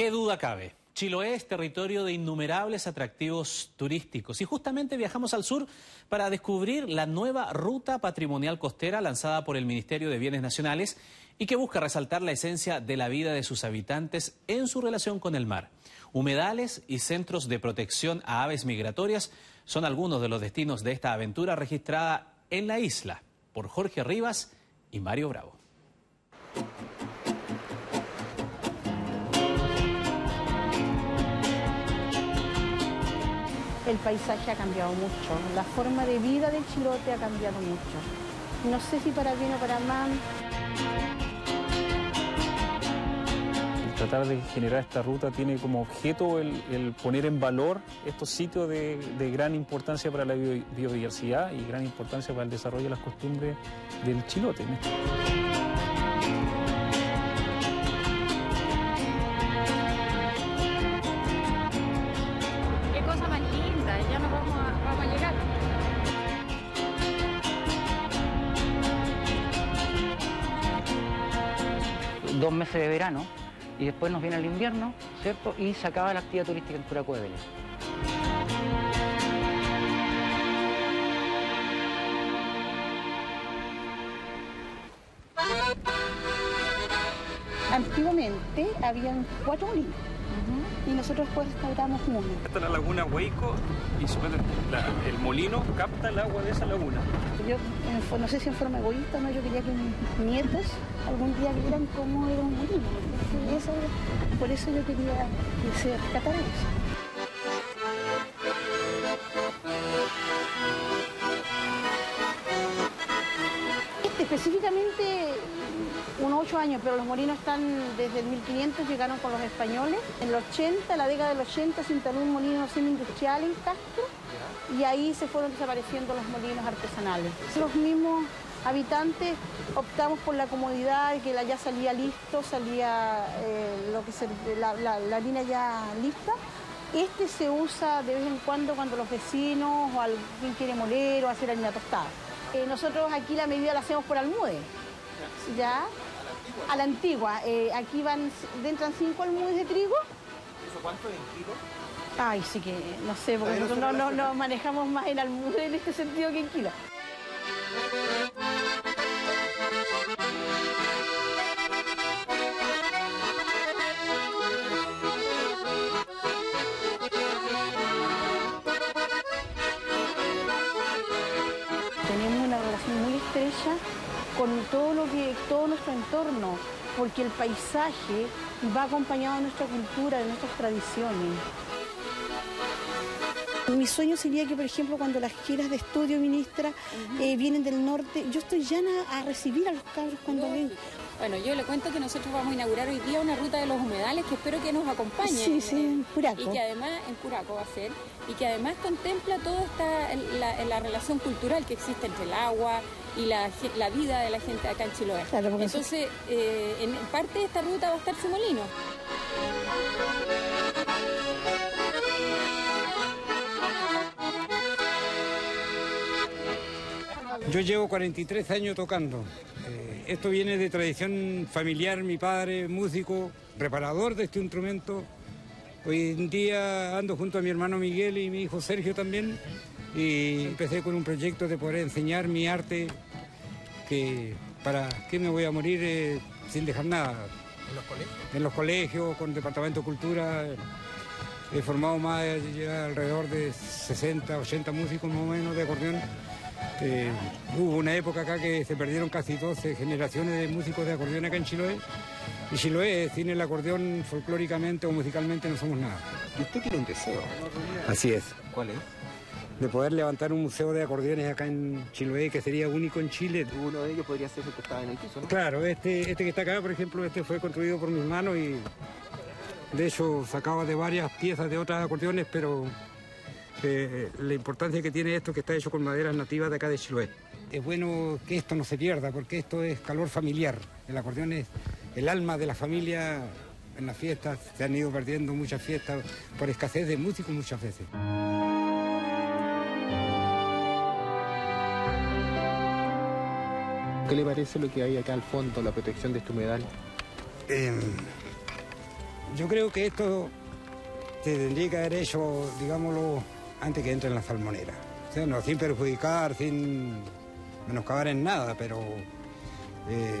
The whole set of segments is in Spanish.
¿Qué duda cabe? Chiloé es territorio de innumerables atractivos turísticos y justamente viajamos al sur para descubrir la nueva ruta patrimonial costera lanzada por el Ministerio de Bienes Nacionales y que busca resaltar la esencia de la vida de sus habitantes en su relación con el mar. Humedales y centros de protección a aves migratorias son algunos de los destinos de esta aventura registrada en la isla por Jorge Rivas y Mario Bravo. El paisaje ha cambiado mucho, la forma de vida del chilote ha cambiado mucho. No sé si para bien o para mal. tratar de generar esta ruta tiene como objeto el, poner en valor estos sitios de, gran importancia para la biodiversidad y gran importancia para el desarrollo de las costumbres del chilote. Dos meses de verano y después nos viene el invierno, ¿cierto? Y se acaba la actividad turística en Curaco de Vélez. Antiguamente habían cuatro y nosotros pues restauramos uno. Esta es la laguna Hueico y el molino capta el agua de esa laguna. Yo, no sé si en forma egoísta, no, yo quería que mis nietos algún día vieran cómo era un molino. por eso yo quería que se rescatara eso. Este, específicamente ocho años, pero los molinos están desde el 1500, llegaron con los españoles. En el 80, la década del 80, se instaló un molino semi-industrial en Castro y ahí se fueron desapareciendo los molinos artesanales. Los mismos habitantes optamos por la comodidad que ya salía listo, salía eh, lo que la, la, harina ya lista. Este se usa de vez en cuando cuando los vecinos o alguien quiere moler o hacer harina tostada. Eh, nosotros aquí la medida la hacemos por almude. ¿Ya? A la antigua. Eh, aquí van, entran cinco almudes de trigo. ¿Eso cuánto en kilo? Ay, sí que no sé, porque nosotros no, no, manejamos más el almude en este sentido que en kilo. Tenemos una relación muy estrecha con todo lo que, todo nuestro entorno, porque el paisaje va acompañado de nuestra cultura, de nuestras tradiciones. Mi sueño sería que, por ejemplo, cuando las giras de estudio, ministra, eh, vienen del norte, yo estoy llana a recibir a los cabros cuando ven. Bueno, yo le cuento que nosotros vamos a inaugurar hoy día una ruta de los humedales que espero que nos acompañe. Sí, sí, en Curaco. Y que además, en Curaco va a ser, y que además contempla toda esta, la, relación cultural que existe entre el agua y la, vida de la gente acá en Chiloé. Entonces, eh, en parte de esta ruta va a estar su molino. Yo llevo 43 años tocando. Eh, esto viene de tradición familiar, mi padre, músico, reparador de este instrumento. Hoy en día ando junto a mi hermano Miguel y mi hijo Sergio también y empecé con un proyecto de poder enseñar mi arte, que para qué me voy a morir eh, sin dejar nada. ¿En los colegios? En los colegios, con el Departamento de Cultura. He formado más alrededor de 60, 80 músicos más o menos de acordeón. Eh, hubo una época acá que se perdieron casi 12 generaciones de músicos de acordeón acá en Chiloé. Y Chiloé, sin el acordeón folclóricamente o musicalmente no somos nada. ¿Y usted tiene un deseo? Así es. ¿Cuál es? De poder levantar un museo de acordeones acá en Chiloé, que sería único en Chile. Uno de ellos podría ser el que estaba en el piso, ¿no? Claro, este, este que está acá, por ejemplo, este fue construido por mis manos y de hecho sacaba de varias piezas de otras acordeones, pero eh, la importancia que tiene esto que está hecho con maderas nativas de acá de Chiloé. Es bueno que esto no se pierda porque esto es calor familiar. El acordeón es el alma de la familia en las fiestas. Se han ido perdiendo muchas fiestas por escasez de músicos muchas veces. ¿Qué le parece lo que hay acá al fondo, la protección de este humedal? Em, yo creo que esto se tendría que haber hecho, digámoslo, antes que entren las salmoneras. O sea, no sin perjudicar, sin menoscabar en nada, pero eh,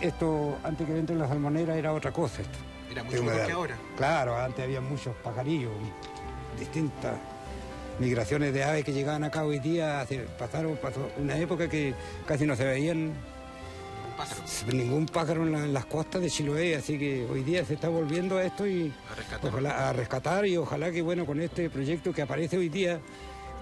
esto antes que entren las salmoneras era otra cosa. Esto, Era mucho mejor que ahora. Claro, antes había muchos pajarillos, distintas migraciones de aves que llegaban acá hoy día. pasaron, pasó una época que casi no se veían. Ningún pájaro en, la- en las costas de Chiloé, así que hoy día se está volviendo a esto y A rescatar. ojalá a rescatar y ojalá que bueno con este proyecto que aparece hoy día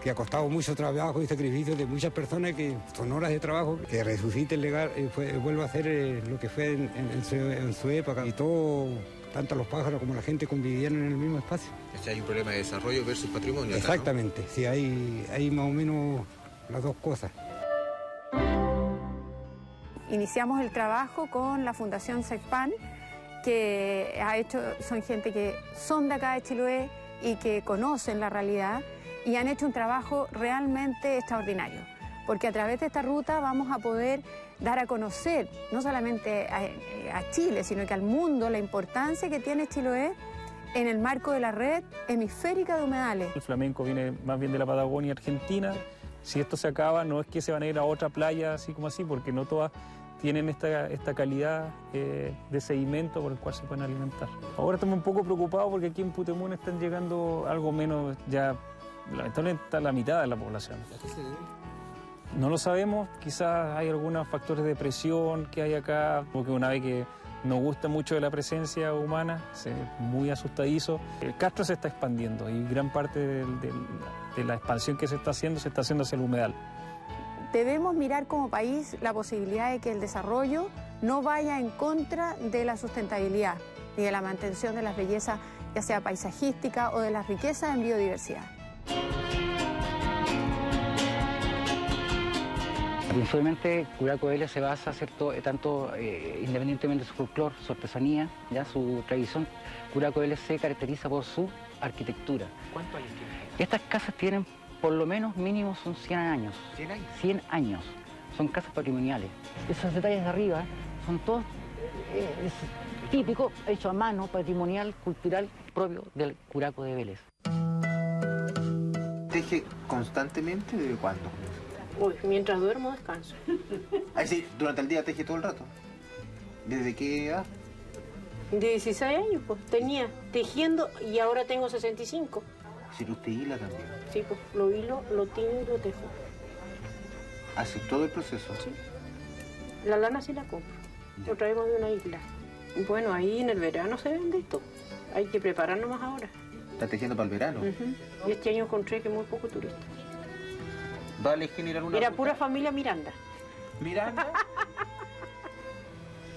que ha costado mucho trabajo y sacrificio de muchas personas que son horas de trabajo que resucite el legal eh, fue- vuelva a hacer eh, lo que fue en, en- en su, en su época y todo tanto los pájaros como la gente convivieron en el mismo espacio O sea, hay un problema de desarrollo versus patrimonio. acá, ¿no? exactamente sí hay hay más o menos las dos cosas Iniciamos el trabajo con la Fundación SECPAN, que ha hecho, son gente que son de acá de Chiloé y que conocen la realidad y han hecho un trabajo realmente extraordinario, porque a través de esta ruta vamos a poder dar a conocer no solamente a, a Chile, sino que al mundo la importancia que tiene Chiloé en el marco de la red hemisférica de humedales. El flamenco viene más bien de la Patagonia Argentina. Si esto se acaba, no es que se van a ir a otra playa así como así, porque no todas tienen esta, esta calidad eh, de sedimento por el cual se pueden alimentar. Ahora estamos un poco preocupados porque aquí en Putemún están llegando algo menos, ya lamentablemente está la mitad de la población. No lo sabemos, quizás hay algunos factores de presión que hay acá, porque una vez que nos gusta mucho de la presencia humana, se, muy asustadizo. El Castro se está expandiendo y gran parte del- del- de la expansión que se está haciendo se está haciendo hacia el humedal. Debemos mirar como país la posibilidad de que el desarrollo no vaya en contra de la sustentabilidad ni de la mantención de las bellezas, ya sea paisajística o de las riquezas en biodiversidad. Usualmente Curaco Vélez se basa, ¿cierto? Eh, tanto eh, independientemente de su folclore, su artesanía, ya su tradición, Curaco Vélez se caracteriza por su arquitectura. ¿Cuántos años tiene? Estas casas tienen por lo menos mínimo son 100 años. 100 años. 100 años. Son casas patrimoniales. Esos detalles de arriba son todos eh, es típico, hecho a mano, patrimonial, cultural, propio del Curaco de Vélez. ¿Teje constantemente desde cuándo? Uy, mientras duermo descanso. Ah, sí, durante el día teje todo el rato. ¿Desde qué edad? 16 años, pues tenía tejiendo y ahora tengo 65. Si usted hila también. Sí, pues lo hilo, lo tiño y lo tejo. Hace todo el proceso. Sí. La lana sí la compro. Lo traemos de una isla. Bueno, ahí en el verano se vende esto. Hay que prepararnos más ahora. Está tejiendo para el verano. Y este año encontré que muy poco turista. Vale generar una. Era ruta. pura familia Miranda. Miranda.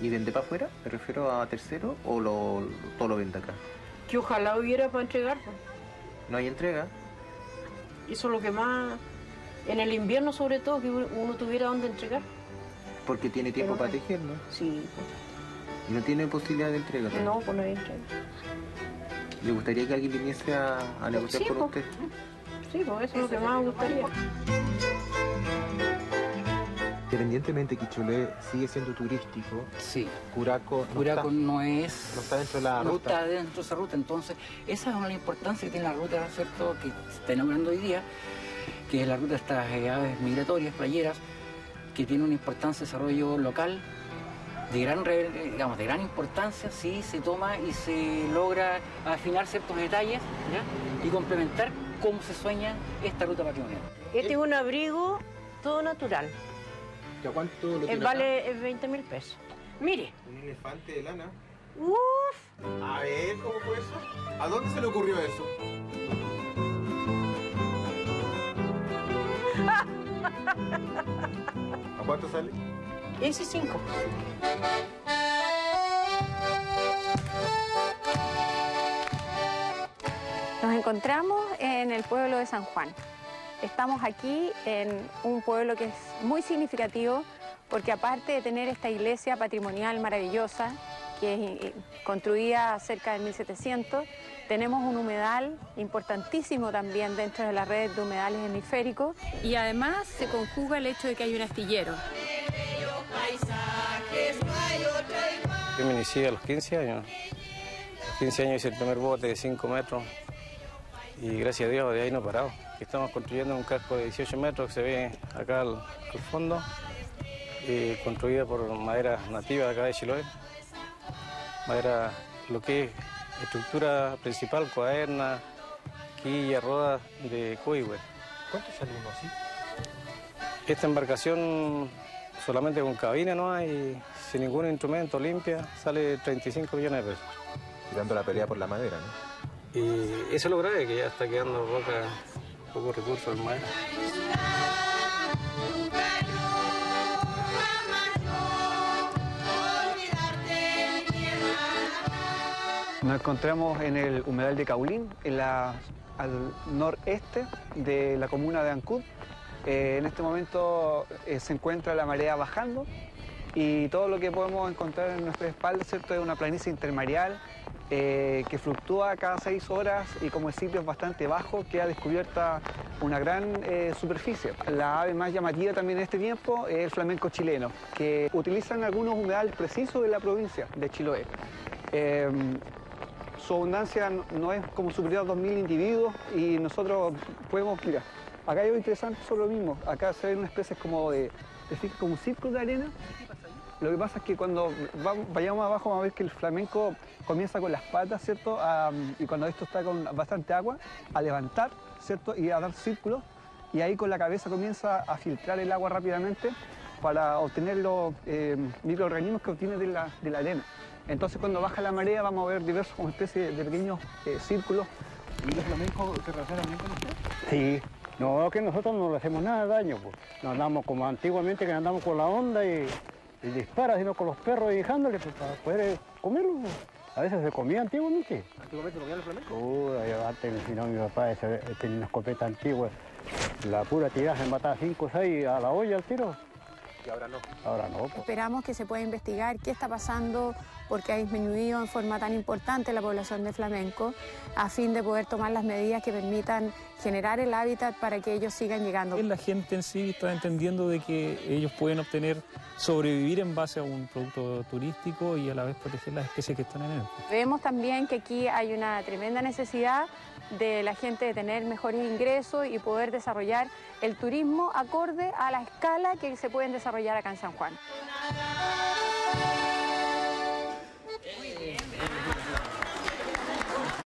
¿Y vende para afuera? ¿Me refiero a tercero o lo, todo lo vende acá? Que ojalá hubiera para entregar. pues. No hay entrega. Eso es lo que más... En el invierno sobre todo, que uno tuviera donde entregar. Porque tiene tiempo Pero para tejer, ¿no? Sí, Y no tiene posibilidad de entrega. no, pues no hay entrega. ¿Le gustaría que alguien viniese a, a negociar Sí, con po. usted? Sí, pues eso es lo que más me gustaría. Independientemente que Chile sigue siendo turístico, Sí. Curaco no, Curaco está, no es... no está dentro de la no ruta. está dentro de esa ruta. Entonces, esa es una importancias que tiene la ruta, ¿cierto? Que se está inaugurando hoy día, que es la ruta de estas aves migratorias, playeras, que tiene una importancia de desarrollo local de gran, digamos, de gran importancia si se toma y se logra afinar ciertos detalles ¿ya? y complementar cómo se sueña esta ruta patrimonial. Este es un abrigo todo natural. ¿Ya cuánto lo Eh, tiene vale eh, 20 mil pesos. Mire. acá? Un elefante de lana. Uf. A ver, ¿cómo fue eso? ¿A dónde se le ocurrió eso? ¿A cuánto sale? Ese 5. Nos encontramos en el pueblo de San Juan. Estamos aquí en un pueblo que es muy significativo porque aparte de tener esta iglesia patrimonial maravillosa, que es eh, construida cerca del 1700, tenemos un humedal importantísimo también dentro de la red de humedales hemisféricos. Y además se conjuga el hecho de que hay un astillero. Yo me inicié a los 15 años. 15 años hice el primer bote de 5 metros y gracias a Dios de ahí no he parado. Estamos construyendo un casco de 18 metros que se ve acá al, fondo, eh, construida por madera nativa de acá de Chiloé. Madera, lo que es estructura principal, cuaderna, quilla, roda de Coihue. ¿Cuánto sale uno así? Esta embarcación solamente con cabina no hay, sin ningún instrumento limpia, sale 35 millones de pesos. Y dando la pelea por la madera, ¿no? Y eso es lo grave, que ya está quedando roca, pocos recursos madera. Nos encontramos en el humedal de Caulín, en la, al noreste de la comuna de Ancud. Eh, en este momento eh, se encuentra la marea bajando y todo lo que podemos encontrar en nuestra espalda ¿cierto? es una planicie intermareal eh, que fluctúa cada seis horas y como el sitio es bastante bajo queda descubierta una gran superficie. La ave más llamativa también en este tiempo es el flamenco chileno, que utilizan algunos humedales precisos de la provincia de Chiloé su abundancia no es como superior a 2.000 individuos y nosotros podemos, mira, acá hay algo interesante sobre lo mismo, acá se ven una especie como de, como un círculo de arena. Lo que pasa es que cuando vayamos abajo vamos a ver que el flamenco comienza con las patas, ¿cierto? y cuando esto está con bastante agua, a levantar, ¿cierto? Y a dar círculos. Y ahí con la cabeza comienza a filtrar el agua rápidamente para obtener los eh, microorganismos que obtiene de la arena. Entonces cuando baja la marea vamos a ver diversos como especies de pequeños eh, círculos. ¿Y los flamencos se relacionan bien con usted? Sí, no, que nosotros no le hacemos nada de daño, pues. No andamos como antiguamente que andamos con la onda y, dispara, sino con los perros y dejándoles pues, para poder comerlo. Pues. A veces se comía antiguamente. ¿Antiguamente comían los flamencos? Uy, antes, si no, mi papá tenía una escopeta antigua. La pura tiraje mataba 5 o 6 a la olla al tiro. Y ahora no. Ahora no. Pues. Esperamos que se pueda investigar qué está pasando, porque ha disminuido en forma tan importante la población de flamenco, a fin de poder tomar las medidas que permitan generar el hábitat para que ellos sigan llegando. La gente en sí está entendiendo de que ellos pueden obtener, sobrevivir en base a un producto turístico y a la vez proteger las especies que están en él. Vemos también que aquí hay una tremenda necesidad de la gente de tener mejores ingresos y poder desarrollar el turismo acorde a la escala que se pueden desarrollar acá en San Juan.